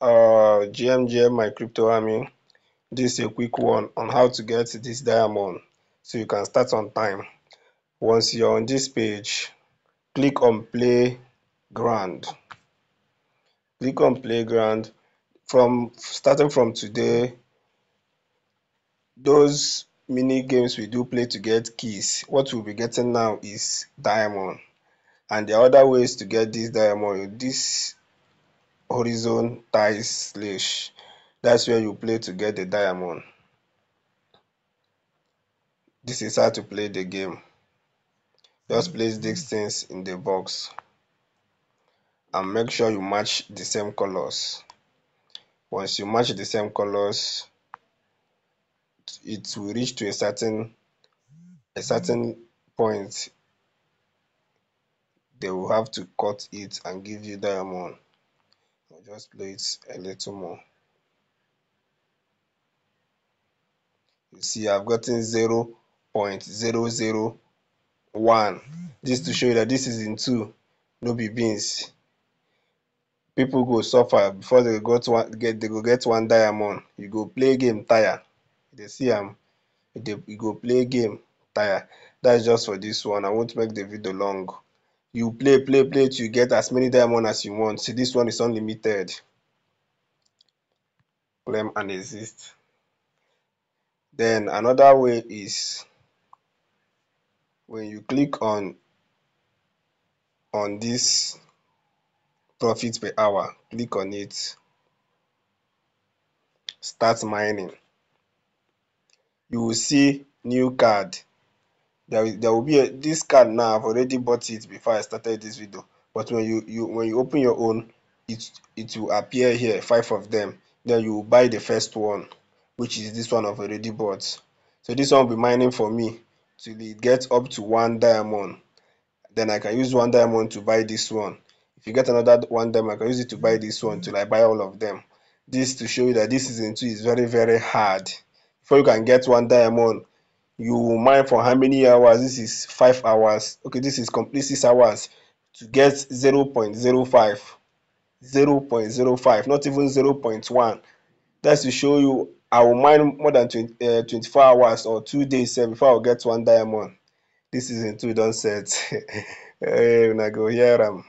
uh gmgm my crypto army. This is a quick one on how to get this diamond so you can start on time. Once you're on this page click on play ground click on playground from starting from today those mini games we do play to get keys what we'll be getting now is diamond. And the other ways to get this diamond. This horizon ties slash that's where you play to get the diamond. This is how to play the game. Just place these things in the box and make sure you match the same colors. Once you match the same colors it will reach to a certain a certain point. They will have to cut it and give you diamond I'll just play it a little more. You see I've gotten 0 0.001 just to show you that this is in two no be beans. People go suffer. Before they go to one get they go get one diamond you go play game tire. They see am you go play game tire. That's just for this one. I won't make the video long you play play play you get as many diamond as you want. See this one is unlimited. Claim and exist. Then another way is when you click on on this profit per hour click on it. Start mining. You will see new card there there will be a this card now i've already bought it before i started this video. But when you you when you open your own it it will appear here five of them. Then you buy the first one which is this one i've already bought. So this one will be mining for me till it gets up to one diamond. Then i can use one diamond to buy this one. If you get another one diamond i can use it to buy this one till i buy all of them. This to show you that this season two is very very hard. Before you can get one diamond you mine for how many hours? This is five hours. Okay this is complete six hours to get 0 0.05 0 0.05 not even 0 0.1 that's to show you i will mine more than 20 uh, 24 hours or two days uh, before i'll get one diamond. This season two don set. Hey una go hear am